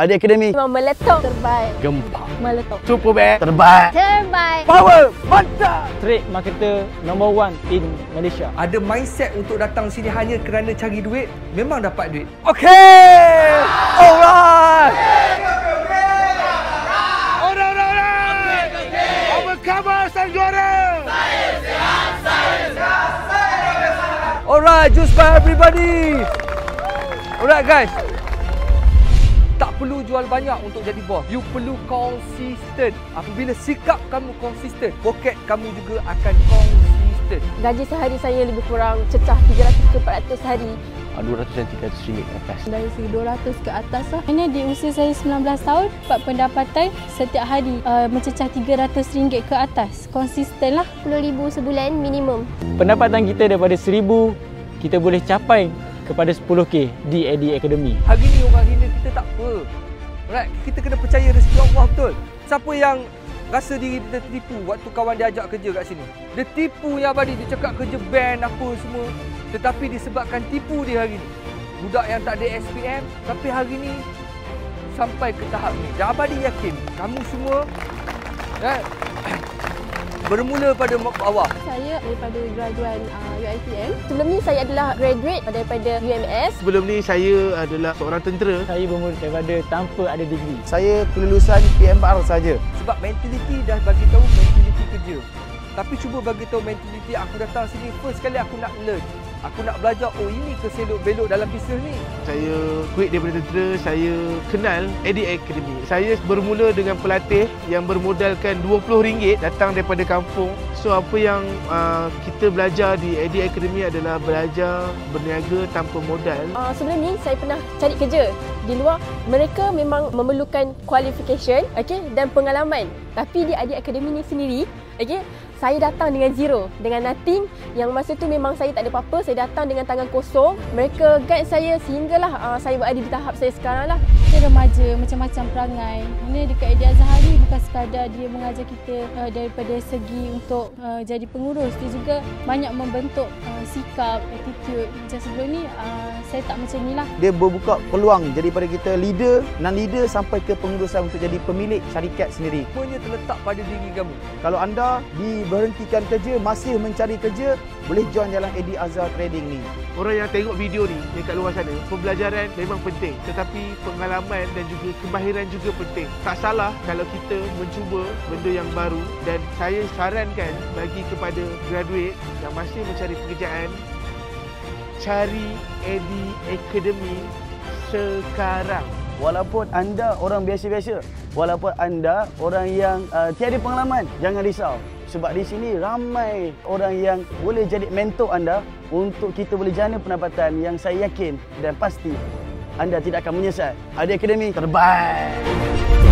Adi Academy. Memang meletup. Terbaik. Gempak. Meletup. Super bad. Terbaik. Terbaik. Power. Mantap. Trade marketer number one in Malaysia. Ada mindset untuk datang sini hanya kerana cari duit, memang dapat duit. Okay. Alright. Orang-orang! Apa khabar sang juara? Alright, juice by everybody. Alright guys. Perlu jual banyak untuk jadi bos. You perlu konsisten. Apabila sikap kamu konsisten, poket kamu juga akan konsisten. Gaji sehari saya lebih kurang cecah 300 ke 400 sehari. 200 dan 300 ringgit ke atas. dari segi 200 ke atas lah. Ini di usia saya 19 tahun, dapat pendapatan setiap hari uh, mencecah RM300 ke atas. Konsisten lah. RM10,000 sebulan minimum. Pendapatan kita daripada 1000 kita boleh capai kepada 10k di AD Academy. Hari ni orang hina kita tak apa. Alright, kita kena percaya rezeki Allah betul. Siapa yang rasa diri dia tertipu waktu kawan dia ajak kerja kat sini. Dia tipu yang abadi, dia cakap kerja band apa semua. Tetapi disebabkan tipu dia hari ni. Budak yang tak ada SPM, tapi hari ni sampai ke tahap ni. Dan abadi yakin, kamu semua right, bermula pada bawah. Saya daripada graduan uh, UiTM. Sebelum ni saya adalah graduate daripada UMS. Sebelum ni saya adalah seorang tentera. Saya bermula daripada tanpa ada degree. Saya kelulusan PMR saja. Sebab mentaliti dah bagi tahu mentaliti kerja. Tapi cuba bagi tahu mentaliti aku datang sini first kali aku nak learn. Aku nak belajar oh ini ke selok belok dalam bisnes ni. Saya quit daripada tentera, saya kenal Eddie Academy. Saya bermula dengan pelatih yang bermodalkan RM20 datang daripada kampung. So apa yang uh, kita belajar di Eddie Academy adalah belajar berniaga tanpa modal. Uh, sebelum ni saya pernah cari kerja di luar. Mereka memang memerlukan qualification okay, dan pengalaman. Tapi di Adik Akademi ni sendiri, okay, saya datang dengan zero, dengan nothing. Yang masa tu memang saya tak ada apa-apa. Saya datang dengan tangan kosong. Mereka guide saya sehinggalah uh, saya berada di tahap saya sekarang lah. Kita remaja, macam-macam perangai. Ini dekat Edi Azhar ni bukan sekadar dia mengajar kita uh, daripada segi untuk uh, jadi pengurus. Dia juga banyak membentuk uh, sikap, attitude. Macam sebelum ni, uh, saya tak macam ni lah. Dia berbuka peluang daripada kita leader, non-leader sampai ke pengurusan untuk jadi pemilik syarikat sendiri. Semuanya terletak pada diri kamu. Kalau anda diberhentikan kerja, masih mencari kerja, boleh join dalam Edi Azhar Trading ni. Orang yang tengok video ni dekat luar sana, pembelajaran memang penting. Tetapi pengalaman dan juga kemahiran juga penting. Tak salah kalau kita mencuba benda yang baru dan saya sarankan bagi kepada graduate yang masih mencari pekerjaan, cari Edi Academy sekarang. Walaupun anda orang biasa-biasa, walaupun anda orang yang uh, tiada pengalaman, jangan risau. Sebab di sini ramai orang yang boleh jadi mentor anda untuk kita boleh jana pendapatan yang saya yakin dan pasti anda tidak akan menyesal. Adi Akademi terbaik.